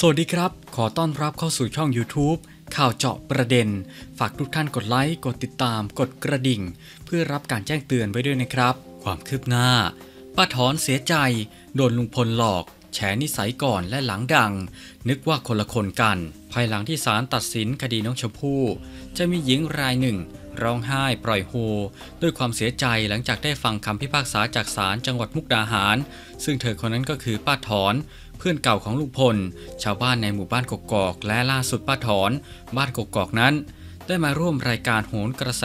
สวัสดีครับ ขอต้อนรับเข้าสู่ช่อง YouTube ข่าวเจาะประเด็น ฝากทุกท่านกดไลค์ กดติดตาม กดกระดิ่ง เพื่อรับการแจ้งเตือนไว้ด้วยนะครับ ความคืบหน้า ป้าถอนเสียใจ โดนลุงพลหลอก แฉนิสัยก่อนและหลังดัง นึกว่าคนละคนกัน ภายหลังที่ศาลตัดสินคดีน้องชมพู่ จะมีหญิงรายหนึ่ง ร้องไห้ปล่อยโฮ ด้วยความเสียใจหลังจากได้ฟังคำพิพากษาจากศาลจังหวัดมุกดาหาร ซึ่งเธอคนนั้นก็คือป้าถอน เพื่อนเก่าของลุงพล ชาวบ้านในหมู่บ้านกกอกและล่าสุดป้าถอน บ้านกกอกนั้น ได้มาร่วมรายการโหนกระแส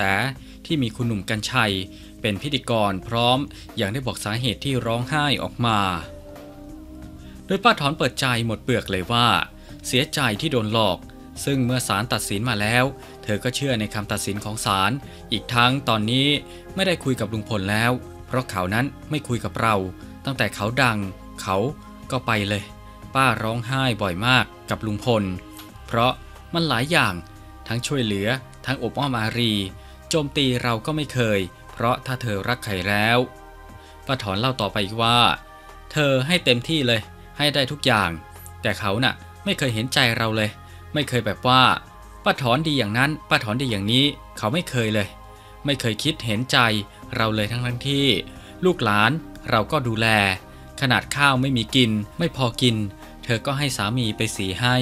ที่มีคุณหนุ่มกัญชัย เป็นพิธีกรพร้อมอย่างได้บอกสาเหตุที่ร้องไห้ออกมา โดยป้าถอนเปิดใจหมดเปลือกเลยว่า เสียใจที่โดนหลอก ซึ่งเมื่อศาลตัดสินมาแล้ว เธอก็เชื่อในคำตัดสินของศาลอีกทั้งตอนนี้ไม่ได้คุยกับลุงพลแล้ว เพราะเขานั้นไม่คุยกับเรา ตั้งแต่เขาดัง เขา ก็ไปเลย ป้าร้องไห้บ่อยมากกับลุงพล เพราะมันหลายอย่างทั้งช่วยเหลือทั้งอบอ้อมอารี โจมตีเราก็ไม่เคย เพราะถ้าเธอรักใครแล้วป้าถอนเล่าต่อไปว่า เธอให้เต็มที่เลยให้ได้ทุกอย่าง แต่เขาน่ะไม่เคยเห็นใจเราเลย ไม่เคยแบบว่าป้าถอนดีอย่างนั้นป้าถอนดีอย่างนี้ เขาไม่เคยเลย ไม่เคยคิดเห็นใจเราเลยทั้งทั้งที่ ลูกหลานเราก็ดูแล ขนาดข้าวไม่มีกิน ไม่พอกิน เธอก็ให้สามีไปสีให้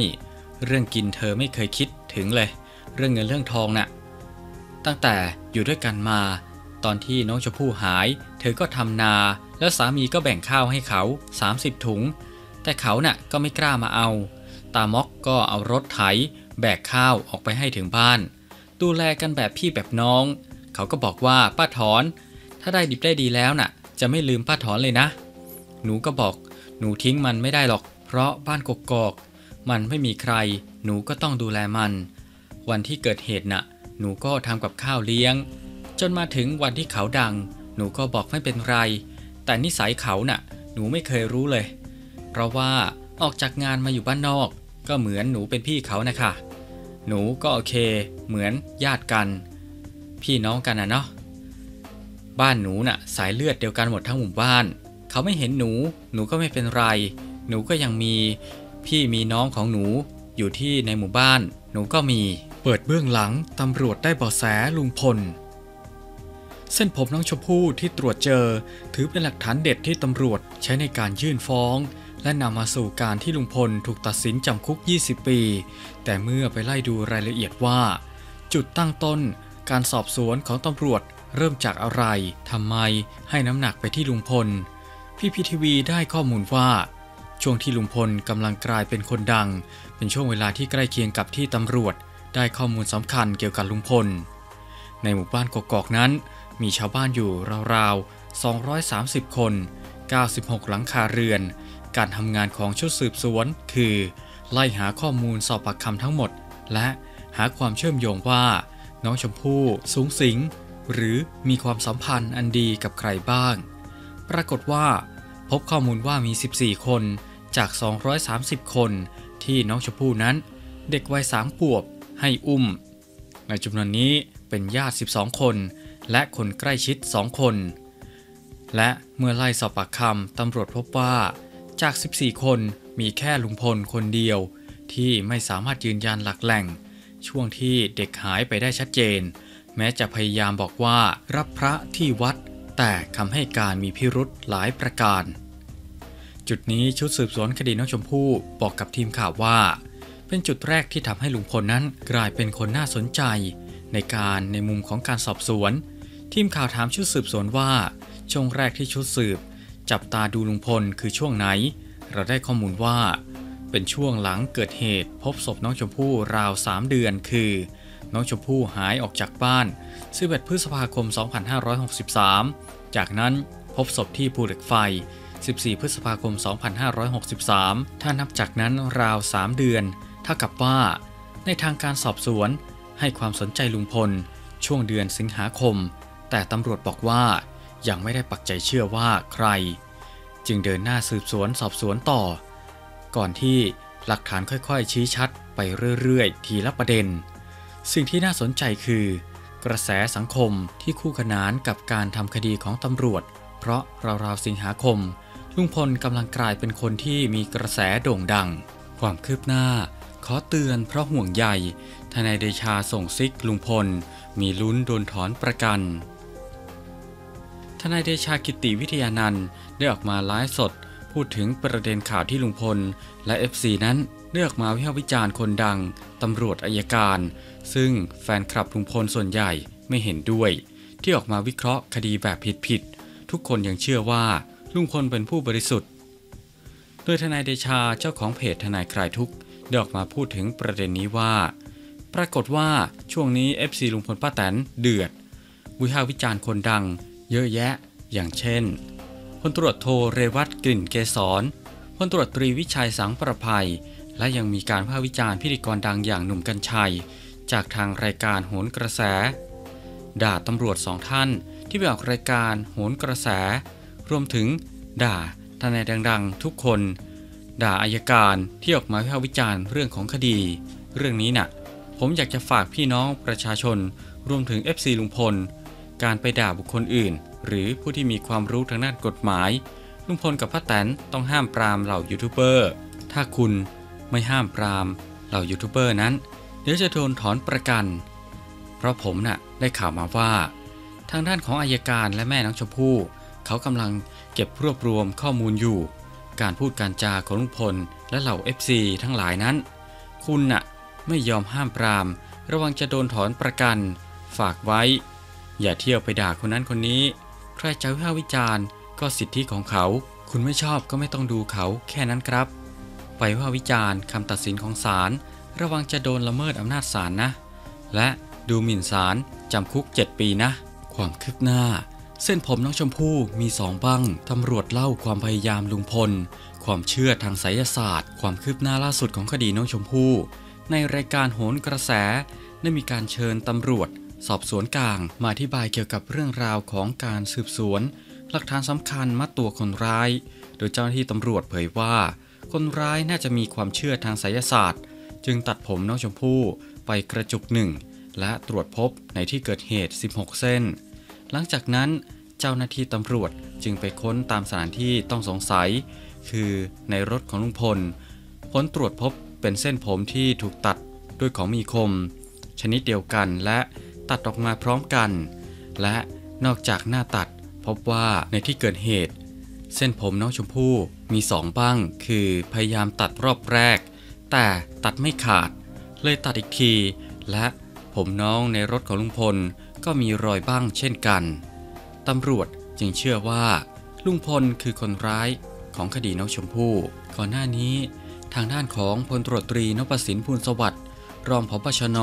เรื่องกินเธอไม่เคยคิดถึงเลย เรื่องเงินเรื่องทองน่ะ ตั้งแต่อยู่ด้วยกันมา ตอนที่น้องชมพู่หาย เธอก็ทำนา แล้วสามีก็แบ่งข้าวให้เขา 30 ถุง แต่เขาน่ะก็ไม่กล้ามาเอา ตามอกก็เอารถไถ แบกข้าวออกไปให้ถึงบ้าน ดูแลกันแบบพี่แบบน้อง เขาก็บอกว่าป้าถอน ถ้าได้ดิบได้ดีแล้วน่ะ จะไม่ลืมป้าถอนเลยนะ หนูก็บอก หนูทิ้งมันไม่ได้หรอก เพราะบ้านกกอก มันไม่มีใคร หนูก็ต้องดูแลมัน วันที่เกิดเหตุน่ะ หนูก็ทำกับข้าวเลี้ยง จนมาถึงวันที่เขาดัง หนูก็บอกไม่เป็นไร แต่นิสัยเขาน่ะ หนูไม่เคยรู้เลย เพราะว่าออกจากงานมาอยู่บ้านนอก ก็เหมือนหนูเป็นพี่เขานะคะ หนูก็โอเค เหมือนญาติกัน พี่น้องกันนะเนาะบ้านหนูน่ะ สายเลือดเดียวกันหมดทั้งหมู่บ้าน เขาไม่เห็นหนู หนูก็ไม่เป็นไร หนูก็ยังมีพี่มีน้องของหนูอยู่ที่ในหมู่บ้าน หนูก็มี เปิดเบื้องหลังตำรวจได้เบาะแสลุงพล เส้นผมน้องชมพู่ที่ตรวจเจอ ถือเป็นหลักฐานเด็ดที่ตำรวจใช้ในการยื่นฟ้อง และนำมาสู่การที่ลุงพลถูกตัดสินจำคุก 20 ปี แต่เมื่อไปไล่ดูรายละเอียดว่า จุดตั้งต้นการสอบสวนของตำรวจเริ่มจากอะไร ทำไมให้น้ำหนักไปที่ลุงพล พี่พีทีวีได้ข้อมูลว่า ช่วงที่ลุงพลกำลังกลายเป็นคนดัง เป็นช่วงเวลาที่ใกล้เคียงกับที่ตำรวจได้ข้อมูลสำคัญเกี่ยวกับลุงพล ในหมู่บ้านกกอกนั้น มีชาวบ้านอยู่ราวๆ 230 คน 96 หลังคาเรือน การทำงานของชุดสืบสวน คือ ไล่หาข้อมูลสอบปากคำทั้งหมด และหาความเชื่อมโยงว่า น้องชมพู่สูงสิง หรือมีความสัมพันธ์อันดีกับใครบ้าง ปรากฏว่า พบข้อมูลว่ามี 14 คนจาก 230 คนที่น้องชมพู่นั้น เด็กวัยสามขวบให้อุ้ม ในจำนวนนี้เป็นญาติ 12 คน และคนใกล้ชิด 2 คน และเมื่อไล่สอบปากคำตำรวจพบว่าจาก 14 คนมีแค่ลุงพลคนเดียว ที่ไม่สามารถยืนยันหลักแหล่ง ช่วงที่เด็กหายไปได้ชัดเจน แม้จะพยายามบอกว่ารับพระที่วัด แต่คำให้การมีพิรุธหลายประการ จุดนี้ชุดสืบสวนคดีน้องชมพู่บอกกับทีมข่าวว่า เป็นจุดแรกที่ทำให้ลุงพลนั้นกลายเป็นคนน่าสนใจ ในการในมุมของการสอบสวน ทีมข่าวถามชุดสืบสวนว่า ช่วงแรกที่ชุดสืบ จับตาดูลุงพลคือช่วงไหน เราได้ข้อมูลว่า เป็นช่วงหลังเกิดเหตุ พบศพน้องชมพู่ราว 3 เดือนคือน้องชมพู่หายออกจากบ้าน11พฤษภาคม 2563 จากนั้นพบศพที่ภูเหล็กไฟ 14 พฤษภาคม 2563 ถ้านับจากนั้นราว 3 เดือน เท่ากับว่า ในทางการสอบสวนให้ความสนใจลุงพล ช่วงเดือนสิงหาคม แต่ตำรวจบอกว่ายังไม่ได้ปักใจเชื่อว่าใคร จึงเดินหน้าสืบสวนสอบสวนต่อ ก่อนที่หลักฐานค่อยๆ ชี้ชัดไปเรื่อยๆ ทีละประเด็น สิ่งที่น่าสนใจคือ กระแสสังคมที่คู่ขนานกับการทำคดีของตำรวจ เพราะราวๆสิงหาคม ลุงพลกำลังกลายเป็นคนที่มีกระแสโด่งดัง ความคืบหน้า ขอเตือนเพราะห่วงใยทนายเดชาส่งซิกลุงพล มีลุ้นโดนถอนประกัน ทนายเดชากิติวิทยานันท์ได้ออกมาไลฟ์สด พูดถึงประเด็นข่าวที่ลุงพล และ FC นั้นได้อกมาวิพากษ์วิจารณ์คนดัง ตำรวจอายการ ซึ่งแฟนคลับลุงพลส่วนใหญ่ไม่เห็นด้วย ที่ออกมาวิเคราะห์คดีแบบผิดๆทุกคนยังเชื่อว่าลุงพลเป็นผู้บริสุทธิ์ โดยทนายเดชาเจ้าของเพจทนายคลายทุกข์ได้ออกมาพูดถึงประเด็นนี้ว่า ปรากฏว่าช่วงนี้ FC ลุงพลป้าแตนเดือด วิพากษ์วิจารณ์คนดัง เยอะแยะ อย่างเช่น ลตรวจโทเรวัตกลิ่นเกษรพลตรวจตรีวิชัยสังประภัย และยังมีการวิพากษ์วิจารณ์พิธีกรดังอย่างหนุ่มกัญชัย จากทางรายการโหนกระแส ด่าตำรวจสองท่านที่ไปออกรายการโหนกระแส รวมถึง ด่าทนายดังๆ ทุกคน ด่าอายการที่ออกมาวิพากษ์วิจารณ์เรื่องของคดี เรื่องนี้น่ะ ผมอยากจะฝากพี่น้องประชาชน รวมถึง FC ลุงพล การไปด่าบุคคลอื่น หรือผู้ที่มีความรู้ทางด้านกฎหมาย ลุงพลกับป้าแตนต้องห้ามปรามเหล่ายูทูบเบอร์ ถ้าคุณไม่ห้ามปรามเหล่ายูทูบเบอร์นั้น เดี๋ยวจะโดนถอนประกัน เพราะผมน่ะได้ข่าวมาว่า ทางด้านของอายการและแม่น้องชมพู่เขากำลังเก็บรวบรวมข้อมูลอยู่ การพูดการจาของลุงพลและเหล่า FC ทั้งหลายนั้น คุณน่ะไม่ยอมห้ามปราม ระวังจะโดนถอนประกัน ฝากไว้ อย่าเที่ยวไปด่าคนนั้นคนนี้ ใครจะวิพากษ์วิจารณ์ ก็สิทธิของเขา คุณไม่ชอบก็ไม่ต้องดูเขาแค่นั้นครับ ไปวิพากษ์วิจารณ์คำตัดสินของศาลระวังจะโดนละเมิดอำนาจศาลนะ และดูหมิ่นศาลจำคุก 7 ปีนะ ความคืบหน้า เส้นผมน้องชมพู่มีสองบังตำรวจเล่าความพยายามลุงพล ความเชื่อทางไสยศาสตร์ ความคืบหน้าล่าสุดของคดีน้องชมพู่ ในรายการโหนกระแสได้มีการเชิญตำรวจ สอบสวนกลางมาอธิบายเกี่ยวกับเรื่องราวของการสืบสวน หลักฐานสำคัญมัดตัวคนร้าย โดยเจ้าหน้าที่ตำรวจเผยว่า คนร้ายน่าจะมีความเชื่อทางไสยศาสตร์ จึงตัดผมน้องชมพู่ไปกระจุกหนึ่งและตรวจพบในที่เกิดเหตุ 16 เส้น หลังจากนั้นเจ้าหน้าที่ตำรวจจึงไปค้นตามสถานที่ต้องสงสัย คือในรถของลุงพล ผลตรวจพบเป็นเส้นผมที่ถูกตัดด้วยของมีคม ชนิดเดียวกันและ ตัดออกมาพร้อมกัน และนอกจากหน้าตัดพบว่าในที่เกิดเหตุ เส้นผมน้องชมพู่มีสองบ้าง คือพยายามตัดรอบแรก แต่ตัดไม่ขาด เลยตัดอีกที และผมน้องในรถของลุงพลก็มีรอยบ้างเช่นกัน ตำรวจจึงเชื่อว่า ลุงพลคือคนร้ายของคดีน้องชมพู่ ก่อนหน้านี้ ทางด้านของพลตรวจตรีนพสินพูลสวัสดิ์รองพบชน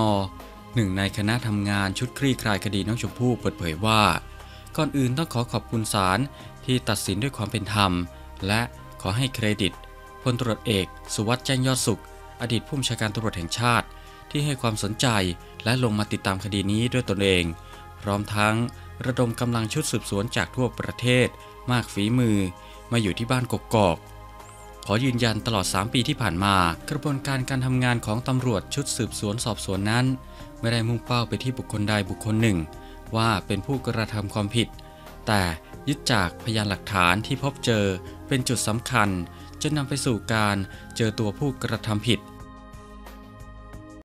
หนึ่งในคณะทำงานชุดคลี่คลายคดีน้องชมพู่เปิดเผยว่า ก่อนอื่นต้องขอขอบคุณศาลที่ตัดสินด้วยความเป็นธรรม และขอให้เครดิตพลตรวจเอก สุวัสด์แจ้งยอดสุข อดีตผู้บัญชาการตำรวจแห่งชาติ ที่ให้ความสนใจและลงมาติดตามคดีนี้ด้วยตนเอง พร้อมทั้งระดมกำลังชุดสืบสวนจากทั่วประเทศ มากฝีมือ มาอยู่ที่บ้านกกอก ขอยืนยันตลอด 3 ปีที่ผ่านมา กระบวนการการทำงานของตำรวจชุดสืบสวนสอบสวนนั้น ไม่ได้มุ่งเป้าไปที่บุคคลใดบุคคลหนึ่ง ว่าเป็นผู้กระทำความผิด แต่ยึดจากพยานหลักฐานที่พบเจอเป็นจุดสำคัญ จนนำไปสู่การเจอตัวผู้กระทำผิด